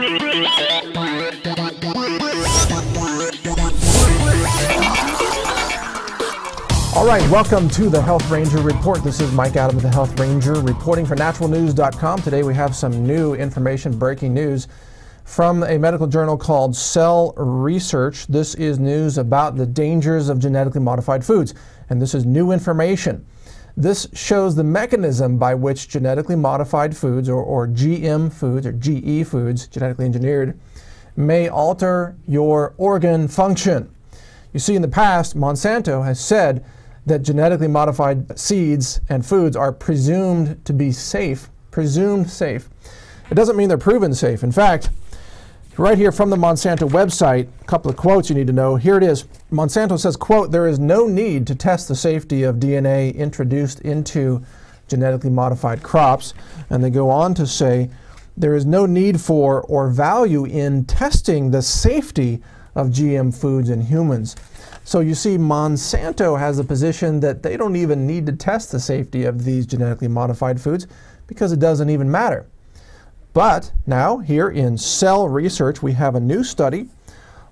All right, welcome to the Health Ranger Report. This is Mike Adam of the Health Ranger, reporting for naturalnews.com. Today we have some new information, breaking news from a medical journal called Cell Research. This is news about the dangers of genetically modified foods, and this is new information. This shows the mechanism by which genetically modified foods, or, or GM foods, or GE foods, genetically engineered, may alter your organ function. You see, in the past, Monsanto has said that genetically modified seeds and foods are presumed to be safe, presumed safe. It doesn't mean they're proven safe. In fact, right here from the Monsanto website, a couple of quotes you need to know. Here it is. Monsanto says, quote, there is no need to test the safety of DNA introduced into genetically modified crops. And they go on to say, there is no need for or value in testing the safety of GM foods in humans. So you see, Monsanto has a position that they don't even need to test the safety of these genetically modified foods because it doesn't even matter. But now, here in Cell Research, we have a new study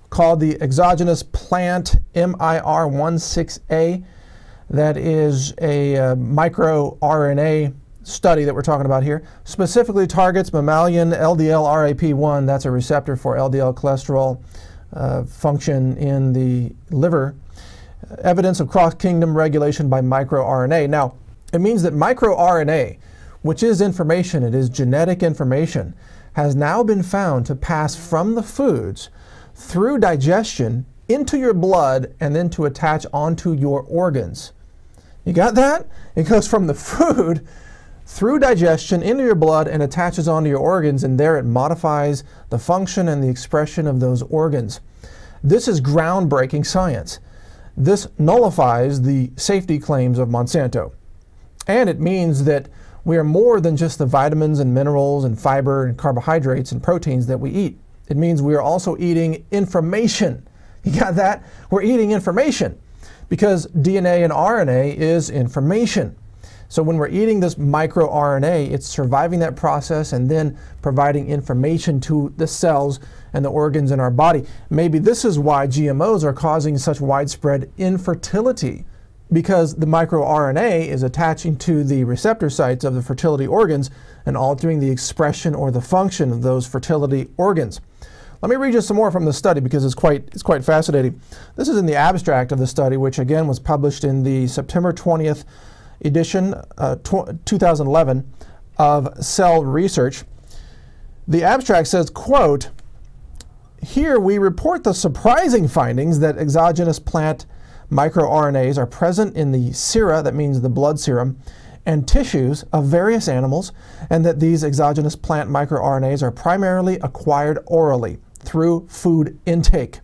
called the exogenous plant MIR16A. That is a uh, microRNA study that we're talking about here. Specifically targets mammalian LDL-RAP1. That's a receptor for LDL cholesterol uh, function in the liver, evidence of cross-kingdom regulation by microRNA. Now, it means that microRNA, which is information, it is genetic information, has now been found to pass from the foods through digestion into your blood and then to attach onto your organs. You got that? It goes from the food through digestion into your blood and attaches onto your organs, and there it modifies the function and the expression of those organs. This is groundbreaking science. This nullifies the safety claims of Monsanto. And it means that we are more than just the vitamins and minerals and fiber and carbohydrates and proteins that we eat. It means we are also eating information. You got that? We're eating information because DNA and RNA is information. So when we're eating this microRNA, it's surviving that process and then providing information to the cells and the organs in our body. Maybe this is why GMOs are causing such widespread infertility because the microRNA is attaching to the receptor sites of the fertility organs and altering the expression or the function of those fertility organs. Let me read you some more from the study because it's quite, it's quite fascinating. This is in the abstract of the study, which again was published in the September 20th edition, uh, 2011, of Cell Research. The abstract says, quote, here we report the surprising findings that exogenous plant microRNAs are present in the sera, that means the blood serum, and tissues of various animals, and that these exogenous plant microRNAs are primarily acquired orally through food intake.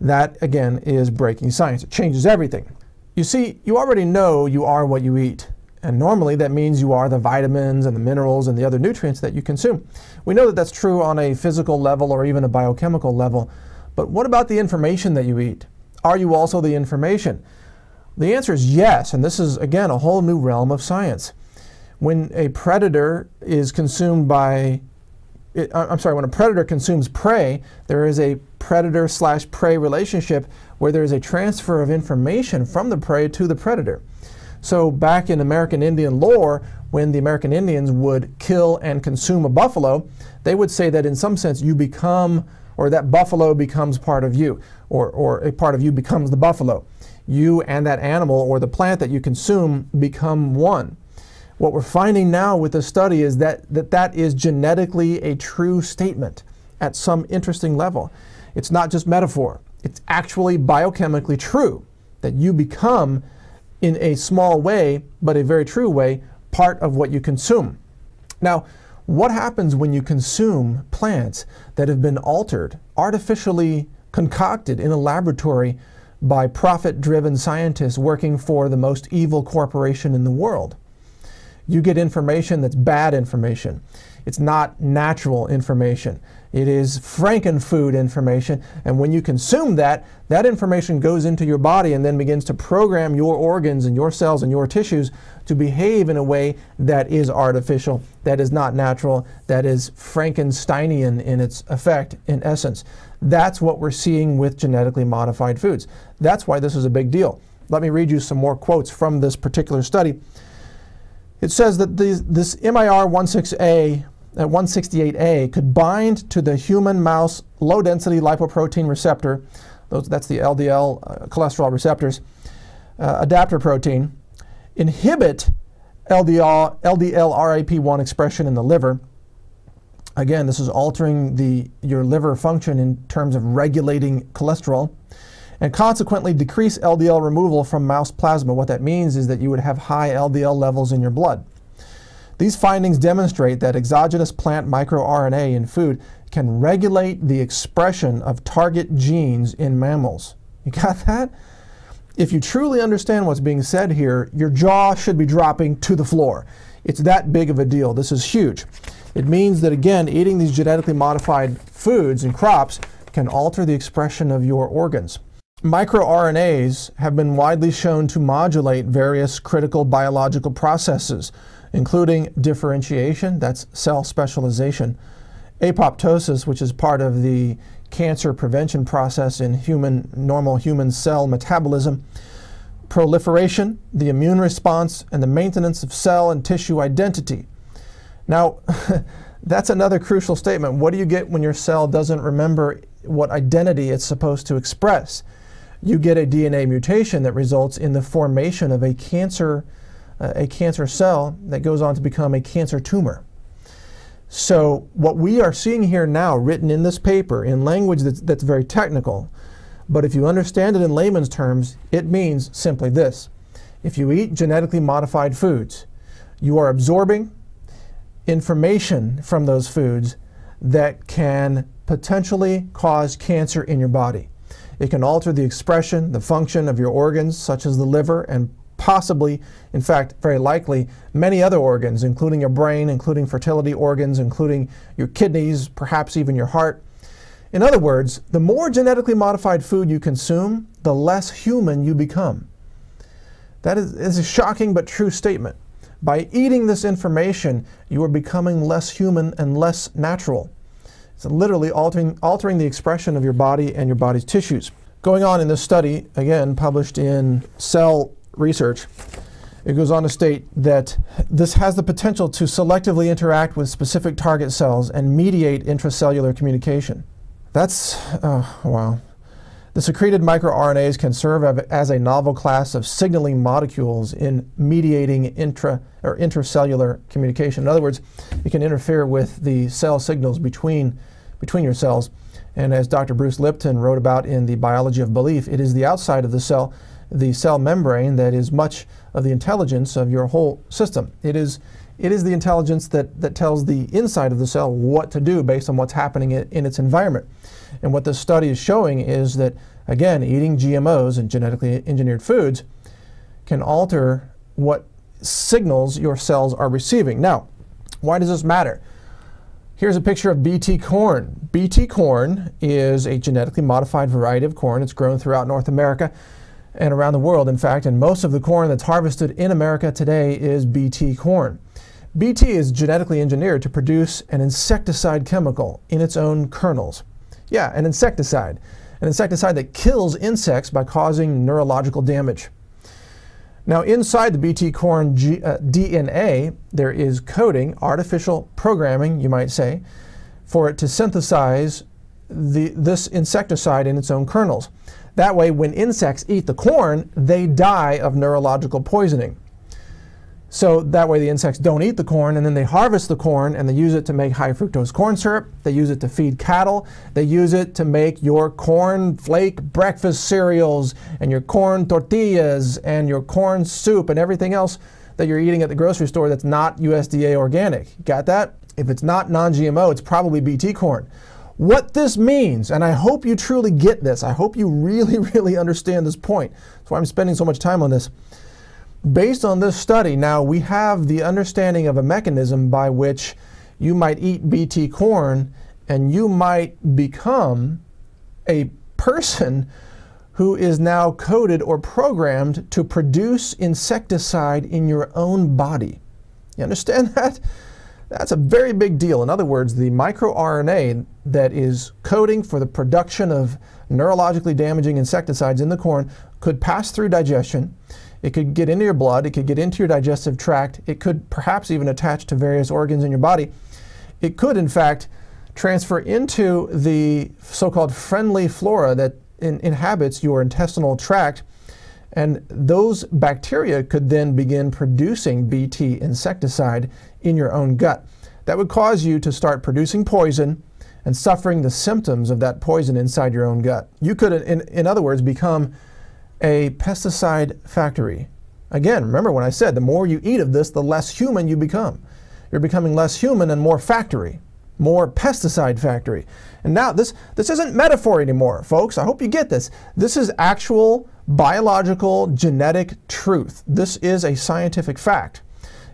That, again, is breaking science. It changes everything. You see, you already know you are what you eat. And normally that means you are the vitamins and the minerals and the other nutrients that you consume. We know that that's true on a physical level or even a biochemical level. But what about the information that you eat? Are you also the information? The answer is yes, and this is again a whole new realm of science. When a predator is consumed by uh, I'm sorry, when a predator consumes prey, there is a predator slash prey relationship where there is a transfer of information from the prey to the predator. So back in American Indian lore, when the American Indians would kill and consume a buffalo, they would say that in some sense you become, or that buffalo becomes part of you, or, or a part of you becomes the buffalo. You and that animal or the plant that you consume become one. What we're finding now with the study is that, that that is genetically a true statement at some interesting level. It's not just metaphor. It's actually biochemically true that you become, in a small way, but a very true way, part of what you consume. Now, what happens when you consume plants that have been altered, artificially concocted in a laboratory by profit driven scientists working for the most evil corporation in the world? You get information that's bad information. It's not natural information. It is frankenfood information. And when you consume that, that information goes into your body and then begins to program your organs and your cells and your tissues to behave in a way that is artificial, that is not natural, that is Frankensteinian in its effect, in essence. That's what we're seeing with genetically modified foods. That's why this is a big deal. Let me read you some more quotes from this particular study. It says that these, this MIR 16A at 168A could bind to the human mouse low density lipoprotein receptor, those, that's the LDL uh, cholesterol receptors, uh, adaptor protein, inhibit LDL, LDL RAP1 expression in the liver. Again, this is altering the, your liver function in terms of regulating cholesterol and consequently decrease LDL removal from mouse plasma. What that means is that you would have high LDL levels in your blood. These findings demonstrate that exogenous plant microRNA in food can regulate the expression of target genes in mammals. You got that? If you truly understand what's being said here, your jaw should be dropping to the floor. It's that big of a deal. This is huge. It means that, again, eating these genetically modified foods and crops can alter the expression of your organs. MicroRNAs have been widely shown to modulate various critical biological processes, including differentiation, that's cell specialization, apoptosis, which is part of the cancer prevention process in human normal human cell metabolism, proliferation, the immune response, and the maintenance of cell and tissue identity. Now, that's another crucial statement. What do you get when your cell doesn't remember what identity it's supposed to express? You get a DNA mutation that results in the formation of a cancer uh, a cancer cell that goes on to become a cancer tumor. So, what we are seeing here now, written in this paper in language that's, that's very technical, but if you understand it in layman's terms, it means simply this. If you eat genetically modified foods, you are absorbing information from those foods that can potentially cause cancer in your body. It can alter the expression, the function of your organs, such as the liver and possibly, in fact, very likely, many other organs, including your brain, including fertility organs, including your kidneys, perhaps even your heart. In other words, the more genetically modified food you consume, the less human you become. That is, is a shocking but true statement. By eating this information, you are becoming less human and less natural. It's literally altering, altering the expression of your body and your body's tissues. Going on in this study, again published in Cell research, it goes on to state that this has the potential to selectively interact with specific target cells and mediate intracellular communication. That's, oh, wow. The secreted microRNAs can serve as a novel class of signaling molecules in mediating intra or intercellular communication. In other words, it can interfere with the cell signals between, between your cells. And as Dr. Bruce Lipton wrote about in The Biology of Belief, it is the outside of the cell the cell membrane that is much of the intelligence of your whole system. It is, it is the intelligence that, that tells the inside of the cell what to do based on what's happening in, in its environment. And what this study is showing is that, again, eating GMOs and genetically engineered foods can alter what signals your cells are receiving. Now, why does this matter? Here's a picture of BT corn. BT corn is a genetically modified variety of corn. It's grown throughout North America and around the world, in fact, and most of the corn that's harvested in America today is BT corn. BT is genetically engineered to produce an insecticide chemical in its own kernels. Yeah, an insecticide. An insecticide that kills insects by causing neurological damage. Now, inside the BT corn G, uh, DNA, there is coding, artificial programming, you might say, for it to synthesize the, this insecticide in its own kernels. That way, when insects eat the corn, they die of neurological poisoning. So that way the insects don't eat the corn and then they harvest the corn and they use it to make high fructose corn syrup. They use it to feed cattle. They use it to make your corn flake breakfast cereals and your corn tortillas and your corn soup and everything else that you're eating at the grocery store that's not USDA organic. Got that? If it's not non-GMO, it's probably BT corn. What this means, and I hope you truly get this, I hope you really, really understand this point. That's why I'm spending so much time on this. Based on this study, now we have the understanding of a mechanism by which you might eat BT corn and you might become a person who is now coded or programmed to produce insecticide in your own body. You understand that? That's a very big deal. In other words, the microRNA that is coding for the production of neurologically damaging insecticides in the corn could pass through digestion. It could get into your blood. It could get into your digestive tract. It could perhaps even attach to various organs in your body. It could, in fact, transfer into the so-called friendly flora that in, inhabits your intestinal tract. And those bacteria could then begin producing Bt insecticide in your own gut. That would cause you to start producing poison and suffering the symptoms of that poison inside your own gut. You could, in, in other words, become a pesticide factory. Again, remember when I said the more you eat of this, the less human you become. You're becoming less human and more factory more pesticide factory. And now this, this isn't metaphor anymore, folks. I hope you get this. This is actual biological genetic truth. This is a scientific fact.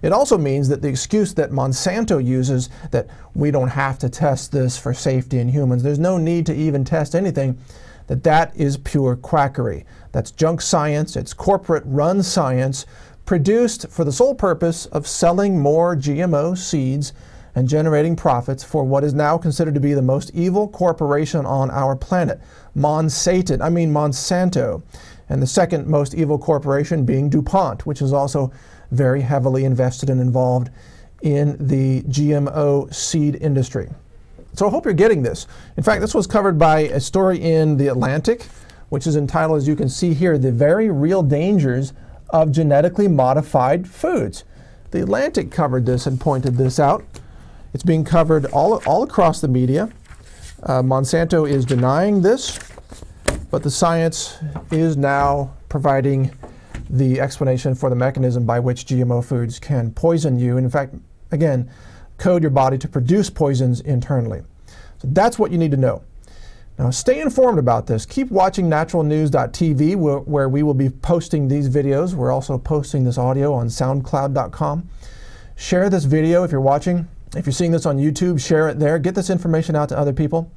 It also means that the excuse that Monsanto uses that we don't have to test this for safety in humans, there's no need to even test anything, that that is pure quackery. That's junk science, it's corporate run science produced for the sole purpose of selling more GMO seeds and generating profits for what is now considered to be the most evil corporation on our planet, Monsanto. I mean Monsanto. And the second most evil corporation being DuPont, which is also very heavily invested and involved in the GMO seed industry. So I hope you're getting this. In fact, this was covered by a story in The Atlantic, which is entitled, as you can see here, The Very Real Dangers of Genetically Modified Foods. The Atlantic covered this and pointed this out. It's being covered all, all across the media. Uh, Monsanto is denying this, but the science is now providing the explanation for the mechanism by which GMO foods can poison you. And in fact, again, code your body to produce poisons internally. So that's what you need to know. Now, stay informed about this. Keep watching naturalnews.tv where, where we will be posting these videos. We're also posting this audio on soundcloud.com. Share this video if you're watching if you're seeing this on YouTube, share it there. Get this information out to other people.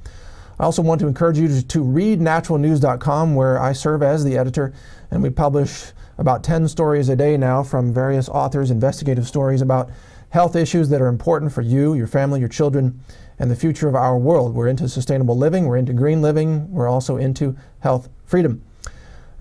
I also want to encourage you to, to read naturalnews.com, where I serve as the editor, and we publish about 10 stories a day now from various authors, investigative stories about health issues that are important for you, your family, your children, and the future of our world. We're into sustainable living, we're into green living, we're also into health freedom.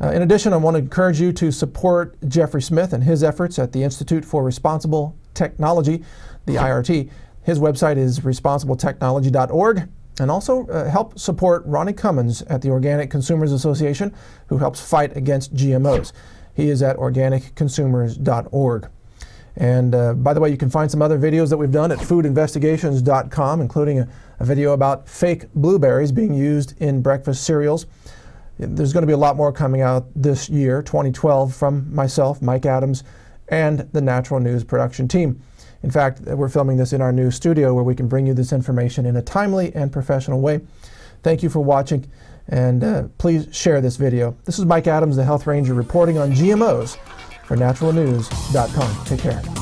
Uh, in addition, I want to encourage you to support Jeffrey Smith and his efforts at the Institute for Responsible Technology the IRT. His website is responsibletechnology.org. And also uh, help support Ronnie Cummins at the Organic Consumers Association, who helps fight against GMOs. He is at organicconsumers.org. And uh, by the way, you can find some other videos that we've done at foodinvestigations.com, including a, a, video about fake blueberries being used in breakfast cereals. There's going to be a lot more coming out this year, 2012, from myself, Mike Adams, and the Natural News production team. In fact, we're filming this in our new studio where we can bring you this information in a timely and professional way. Thank you for watching, and uh, please share this video. This is Mike Adams, the Health Ranger, reporting on GMOs for naturalnews.com. Take care.